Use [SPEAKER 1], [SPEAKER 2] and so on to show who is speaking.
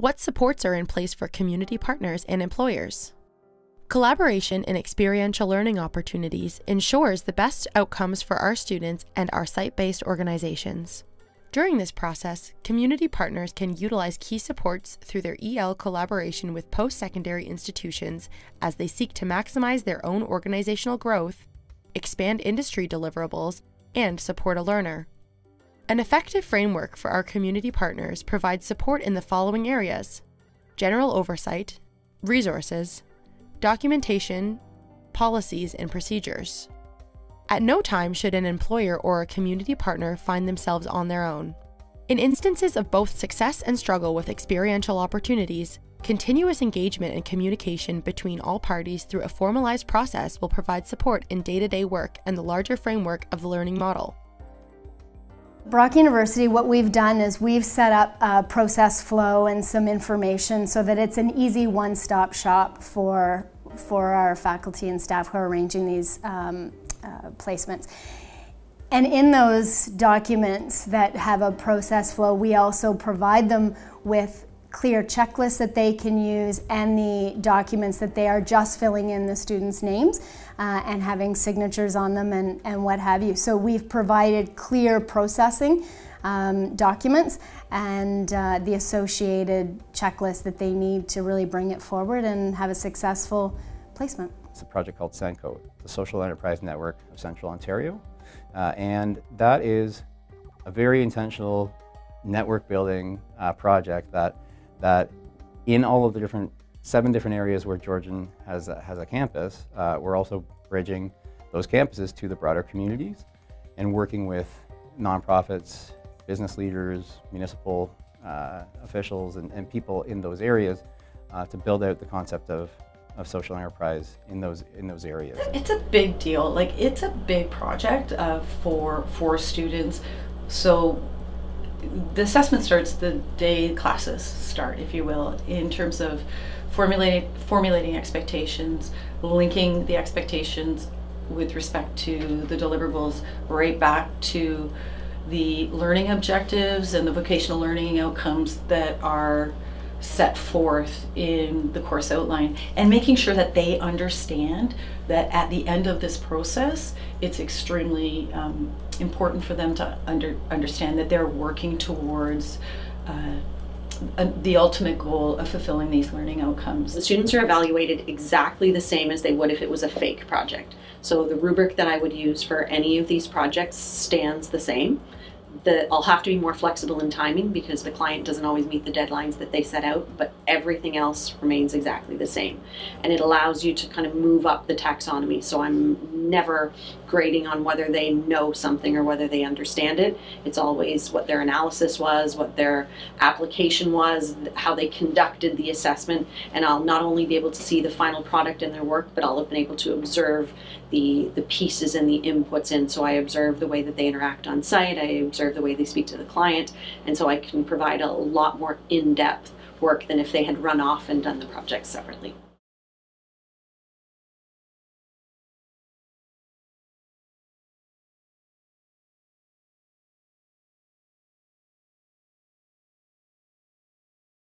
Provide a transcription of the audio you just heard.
[SPEAKER 1] What supports are in place for community partners and employers? Collaboration in experiential learning opportunities ensures the best outcomes for our students and our site based organizations. During this process, community partners can utilize key supports through their EL collaboration with post secondary institutions as they seek to maximize their own organizational growth, expand industry deliverables, and support a learner. An effective framework for our community partners provides support in the following areas general oversight, resources, documentation, policies, and procedures. At no time should an employer or a community partner find themselves on their own. In instances of both success and struggle with experiential opportunities, continuous engagement and communication between all parties through a formalized process will provide support in day to day work and the larger framework of the learning model.
[SPEAKER 2] Brock University, what we've done is we've set up a process flow and some information so that it's an easy one-stop shop for, for our faculty and staff who are arranging these um, uh, placements. And in those documents that have a process flow, we also provide them with clear checklists that they can use and the documents that they are just filling in the students' names uh, and having signatures on them and, and what have you. So we've provided clear processing um, documents and uh, the associated checklist that they need to really bring it forward and have a successful placement.
[SPEAKER 3] It's a project called SENCO, the Social Enterprise Network of Central Ontario. Uh, and that is a very intentional network building uh, project that that in all of the different seven different areas where Georgian has a, has a campus, uh, we're also bridging those campuses to the broader communities and working with nonprofits, business leaders, municipal uh, officials, and, and, people in those areas uh, to build out the concept of, of social enterprise in those in those areas.
[SPEAKER 4] It's a big deal. Like it's a big project uh, for for students. So the assessment starts the day classes start, if you will, in terms of formulating formulating expectations, linking the expectations with respect to the deliverables right back to the learning objectives and the vocational learning outcomes that are set forth in the course outline and making sure that they understand that at the end of this process it's extremely um, important for them to under, understand that they're working towards uh, the ultimate goal of fulfilling these learning outcomes.
[SPEAKER 5] The students are evaluated exactly the same as they would if it was a fake project. So the rubric that I would use for any of these projects stands the same the, I'll have to be more flexible in timing because the client doesn't always meet the deadlines that they set out, but everything else remains exactly the same. And it allows you to kind of move up the taxonomy. So I'm never grading on whether they know something or whether they understand it. It's always what their analysis was, what their application was, how they conducted the assessment, and I'll not only be able to see the final product in their work, but I'll have been able to observe the, the pieces and the inputs in. So I observe the way that they interact on site, I observe the way they speak to the client, and so I can provide a lot more in-depth work than if they had run off and done the project separately.